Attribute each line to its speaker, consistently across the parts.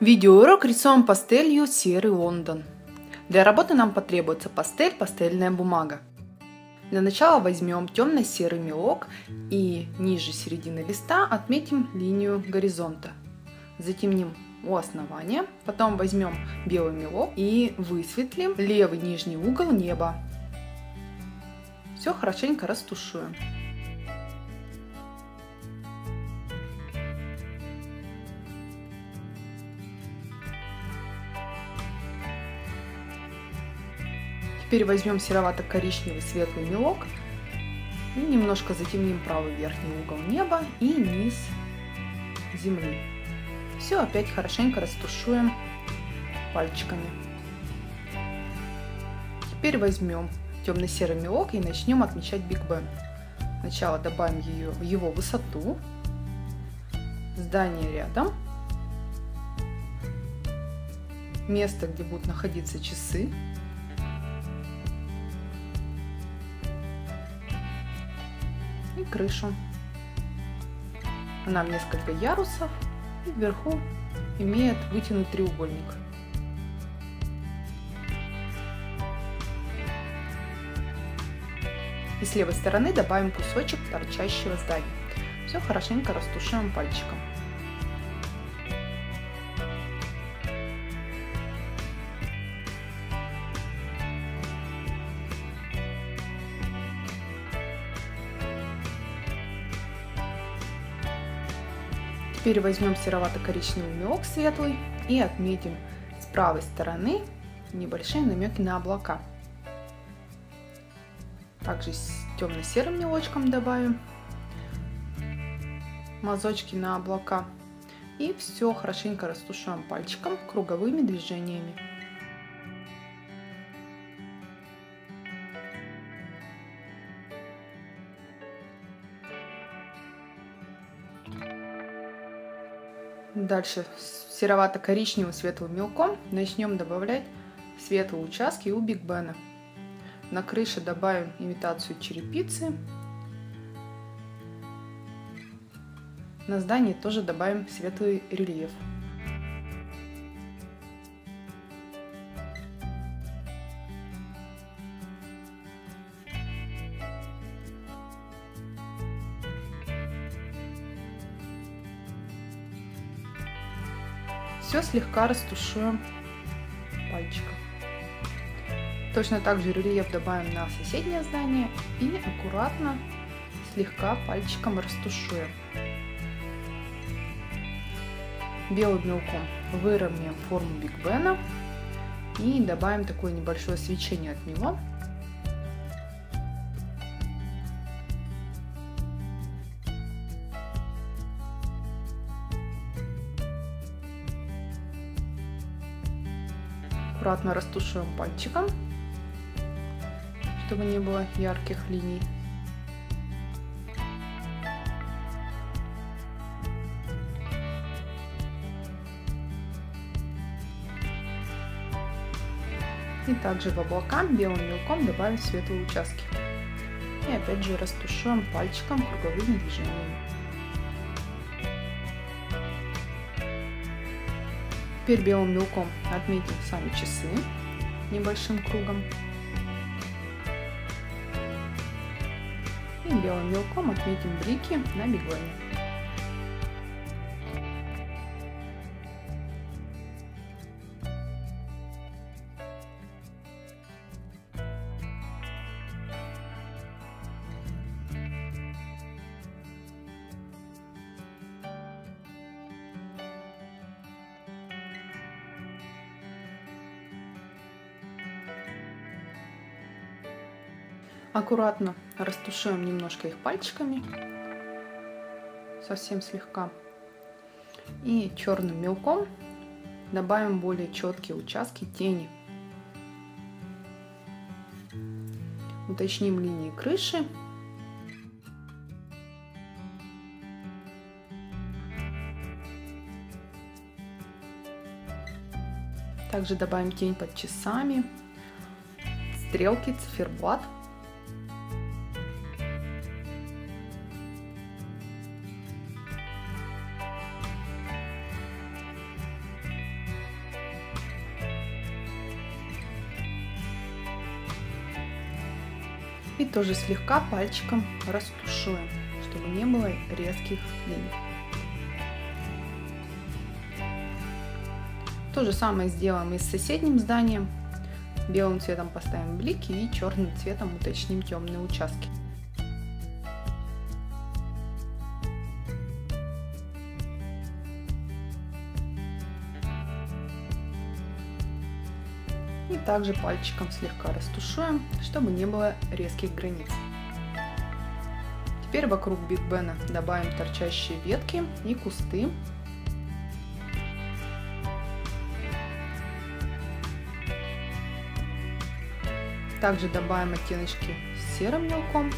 Speaker 1: Видеоурок рисуем пастелью серый Лондон. Для работы нам потребуется пастель, пастельная бумага. Для начала возьмем темно-серый мелок и ниже середины листа отметим линию горизонта. Затемним у основания, потом возьмем белый мелок и высветлим левый нижний угол неба. Все хорошенько растушуем. Теперь возьмем серовато-коричневый светлый мелок и немножко затемним правый верхний угол неба и низ земли. Все опять хорошенько растушуем пальчиками. Теперь возьмем темно-серый мелок и начнем отмечать Биг Бен. Сначала добавим ее, его высоту, здание рядом, место, где будут находиться часы, и крышу. Она в несколько ярусов и вверху имеет вытянутый треугольник. И с левой стороны добавим кусочек торчащего здания. Все хорошенько растушуем пальчиком. Теперь возьмем серовато-коричневый мелок светлый и отметим с правой стороны небольшие намеки на облака. Также с темно-серым мелочком добавим мазочки на облака. И все хорошенько растушуем пальчиком круговыми движениями. Дальше серовато-коричневым светлым мелком начнем добавлять светлые участки у Биг Бена. На крыше добавим имитацию черепицы. На здании тоже добавим светлый рельеф. Все слегка растушуем. Точно так же рельеф добавим на соседнее здание и аккуратно, слегка пальчиком растушуем. Белым мелком выровняем форму Биг Бена и добавим такое небольшое свечение от него. аккуратно растушуем пальчиком, чтобы не было ярких линий. И также в облака белым мелком добавим светлые участки. И опять же растушуем пальчиком круговыми движениями. Теперь белым мелком отметим сами часы небольшим кругом. И белым мелком отметим блики на бигоне. Аккуратно растушуем немножко их пальчиками, совсем слегка. И черным мелком добавим более четкие участки тени. Уточним линии крыши. Также добавим тень под часами стрелки, циферблат. И тоже слегка пальчиком растушуем, чтобы не было резких линий. То же самое сделаем и с соседним зданием. Белым цветом поставим блики и черным цветом уточним темные участки. И также пальчиком слегка растушуем, чтобы не было резких границ. Теперь вокруг Биг Бена добавим торчащие ветки и кусты. Также добавим оттеночки с серым мелком.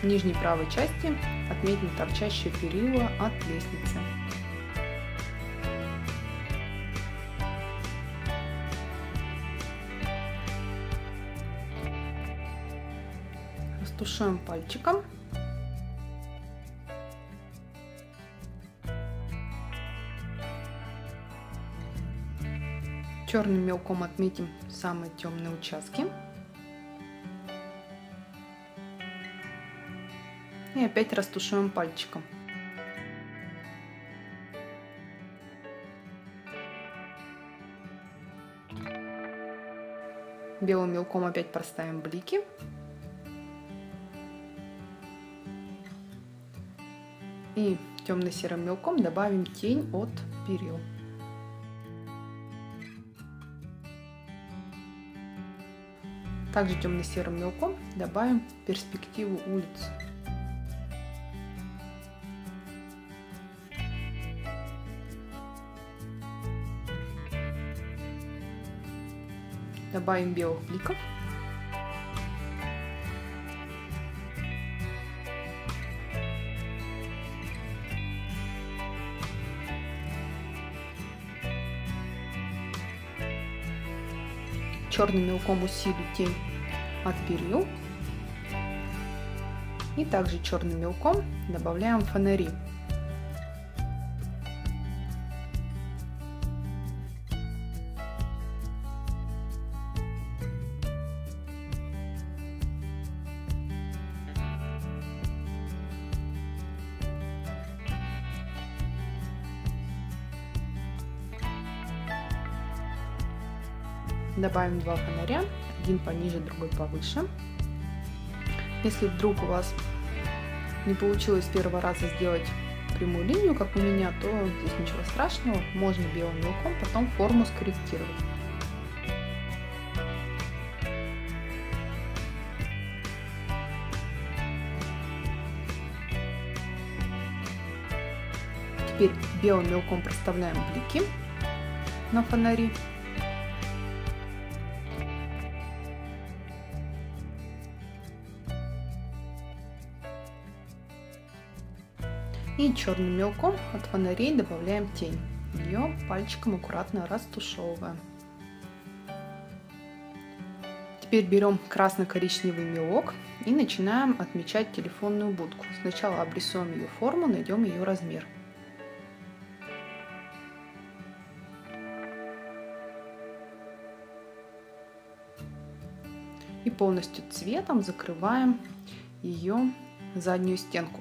Speaker 1: В нижней правой части отметим торчащие перила от лестницы. Растушуем пальчиком. Черным мелком отметим самые темные участки. И опять растушуем пальчиком. Белым мелком опять проставим блики. И темно-серым мелком добавим тень от перил. Также темно-серым мелком добавим перспективу улиц. Добавим белых бликов. Черным мелком усилю тень от перил. И также черным мелком добавляем фонари. Добавим два фонаря, один пониже, другой повыше. Если вдруг у вас не получилось с первого раза сделать прямую линию, как у меня, то здесь ничего страшного, можно белым мелком потом форму скорректировать. Теперь белым мелком проставляем блики на фонари. И черным мелком от фонарей добавляем тень. Ее пальчиком аккуратно растушевываем. Теперь берем красно-коричневый мелок и начинаем отмечать телефонную будку. Сначала обрисуем ее форму, найдем ее размер. И полностью цветом закрываем ее заднюю стенку.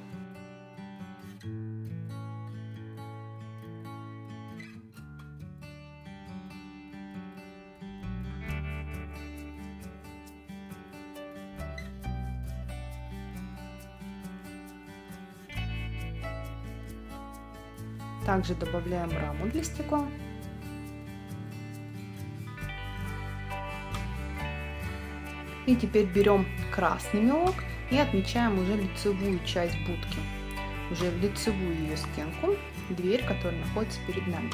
Speaker 1: Также добавляем раму для стекла. И теперь берем красный мелок и отмечаем уже лицевую часть будки. Уже в лицевую ее стенку, дверь, которая находится перед нами.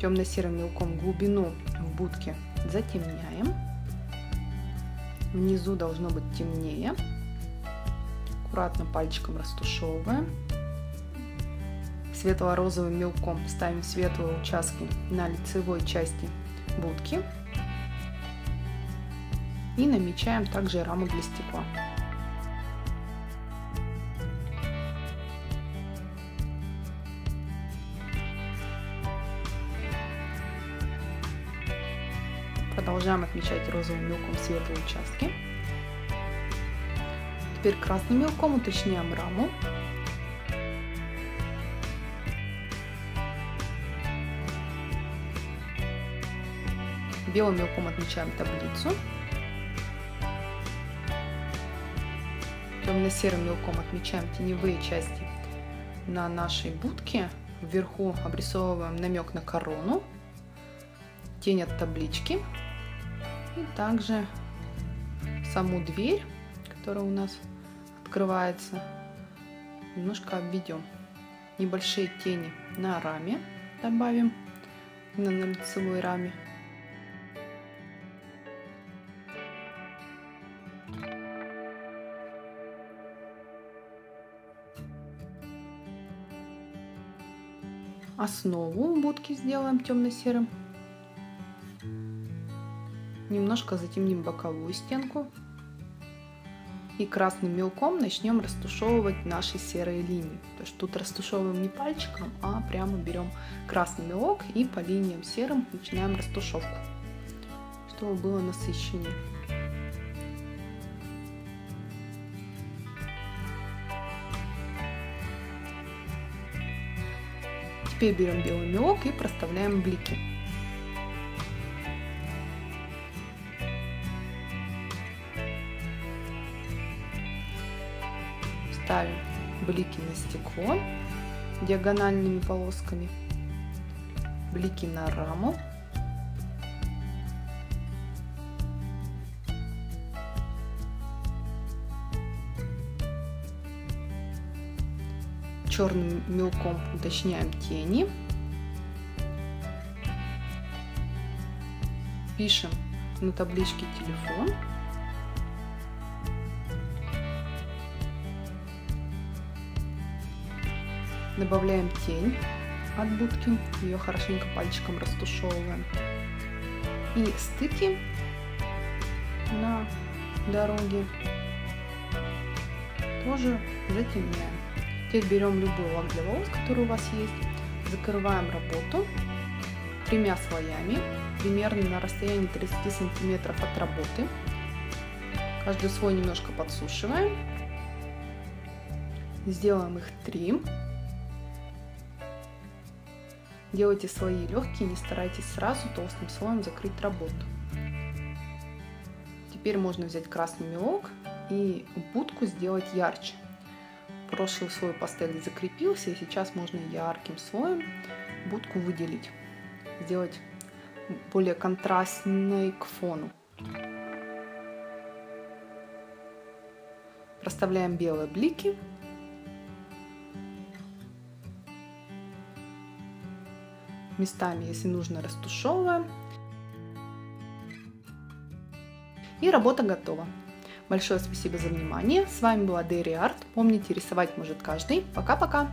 Speaker 1: Темно-серым мелком глубину в будке затемняем внизу должно быть темнее. Аккуратно пальчиком растушевываем. Светло-розовым мелком ставим светлые участки на лицевой части будки. И намечаем также раму для стекла. Продолжаем отмечать розовым мелком светлые участки. Теперь красным мелком уточняем раму. Белым мелком отмечаем таблицу. Темно-серым мелком отмечаем теневые части на нашей будке. Вверху обрисовываем намек на корону, тень от таблички и также саму дверь, которая у нас открывается, немножко обведем. Небольшие тени на раме добавим, на лицевой раме. Основу будки сделаем темно-серым Немножко затемним боковую стенку. И красным мелком начнем растушевывать наши серые линии. То есть тут растушевываем не пальчиком, а прямо берем красный мелок и по линиям серым начинаем растушевку, чтобы было насыщеннее. Теперь берем белый мелок и проставляем блики. Ставим блики на стекло диагональными полосками, блики на раму. Черным мелком уточняем тени. Пишем на табличке телефон Добавляем тень от будки, ее хорошенько пальчиком растушевываем. И стыки на дороге тоже затемняем. Теперь берем любой лак для волос, который у вас есть, закрываем работу тремя слоями, примерно на расстоянии 30 сантиметров от работы. Каждый слой немножко подсушиваем. Сделаем их три. Делайте слои легкие, не старайтесь сразу толстым слоем закрыть работу. Теперь можно взять красный мелок и будку сделать ярче. Прошлый слой пастели закрепился, и сейчас можно ярким слоем будку выделить, сделать более контрастной к фону. Проставляем белые блики местами, если нужно, растушевываем. И работа готова. Большое спасибо за внимание. С вами была Дэри Арт. Помните, рисовать может каждый. Пока-пока!